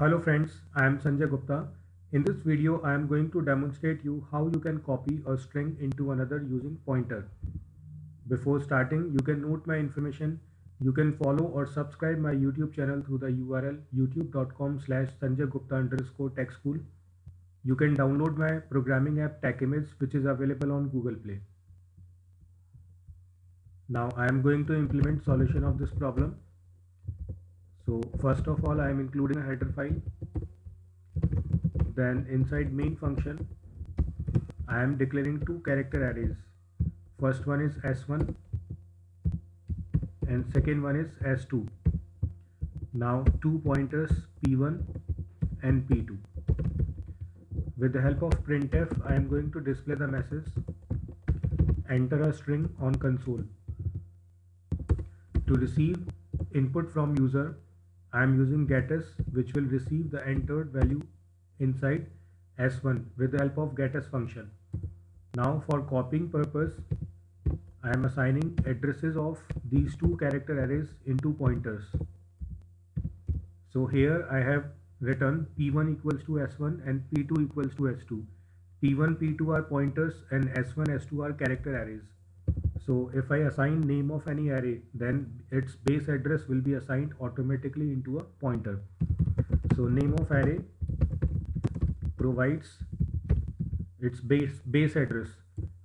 Hello friends, I am Sanjay Gupta. In this video, I am going to demonstrate you how you can copy a string into another using pointer. Before starting, you can note my information. You can follow or subscribe my YouTube channel through the URL youtube.com slash Sanjay Gupta underscore tech school. You can download my programming app TechImage which is available on Google Play. Now I am going to implement solution of this problem so first of all I am including a header file. Then inside main function I am declaring two character arrays. First one is s1 and second one is s2 now two pointers p1 and p2 with the help of printf I am going to display the message. Enter a string on console. To receive input from user I am using gets which will receive the entered value inside s1 with the help of gets function. Now for copying purpose I am assigning addresses of these two character arrays into pointers. So here I have written p1 equals to s1 and p2 equals to s2. p1 p2 are pointers and s1 s2 are character arrays. So if I assign name of any array, then its base address will be assigned automatically into a pointer. So name of array provides its base base address.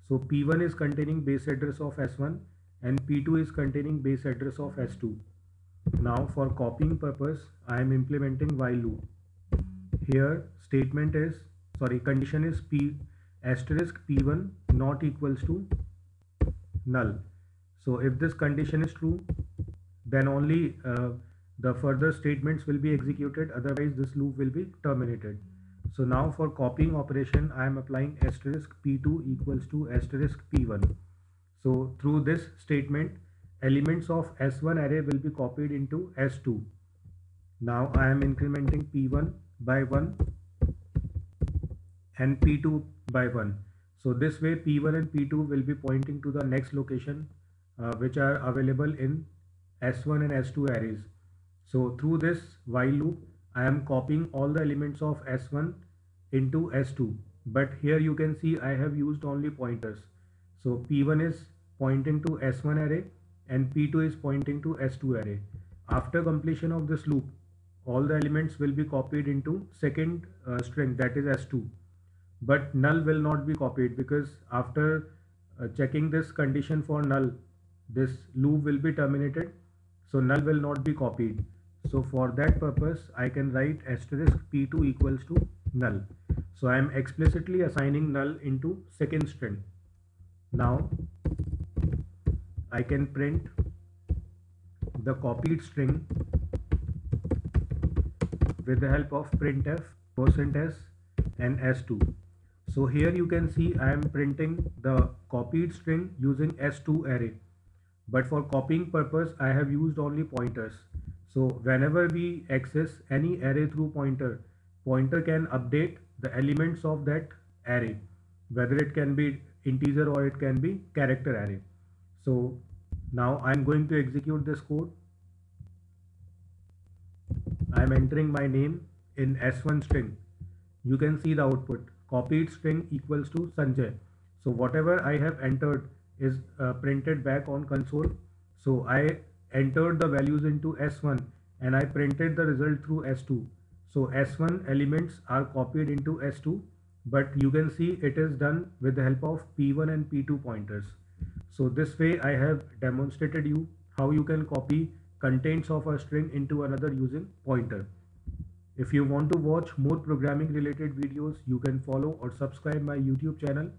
So P1 is containing base address of S1 and P2 is containing base address of S2. Now for copying purpose, I am implementing while loop. Here statement is, sorry, condition is P asterisk P1 not equals to null. So if this condition is true then only uh, the further statements will be executed otherwise this loop will be terminated. So now for copying operation I am applying asterisk p2 equals to asterisk p1 so through this statement elements of s1 array will be copied into s2 now I am incrementing p1 by 1 and p2 by 1 so this way P1 and P2 will be pointing to the next location uh, which are available in S1 and S2 arrays. So through this while loop, I am copying all the elements of S1 into S2. But here you can see I have used only pointers. So P1 is pointing to S1 array and P2 is pointing to S2 array. After completion of this loop, all the elements will be copied into second uh, string that is S2 but null will not be copied because after uh, checking this condition for null this loop will be terminated. So null will not be copied. So for that purpose I can write asterisk p2 equals to null. So I am explicitly assigning null into second string. Now I can print the copied string with the help of printf percent %s and s2 so here you can see I am printing the copied string using S2 array. But for copying purpose, I have used only pointers. So whenever we access any array through pointer, pointer can update the elements of that array, whether it can be integer or it can be character array. So now I'm going to execute this code. I'm entering my name in S1 string. You can see the output copied string equals to Sanjay. So whatever I have entered is uh, printed back on console. So I entered the values into S1 and I printed the result through S2. So S1 elements are copied into S2 but you can see it is done with the help of P1 and P2 pointers. So this way I have demonstrated you how you can copy contents of a string into another using pointer. If you want to watch more programming related videos, you can follow or subscribe my YouTube channel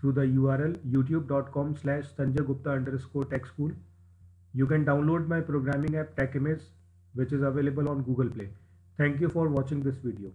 through the URL youtube.com slash Sanjay Gupta underscore tech school. You can download my programming app TechImage which is available on Google Play. Thank you for watching this video.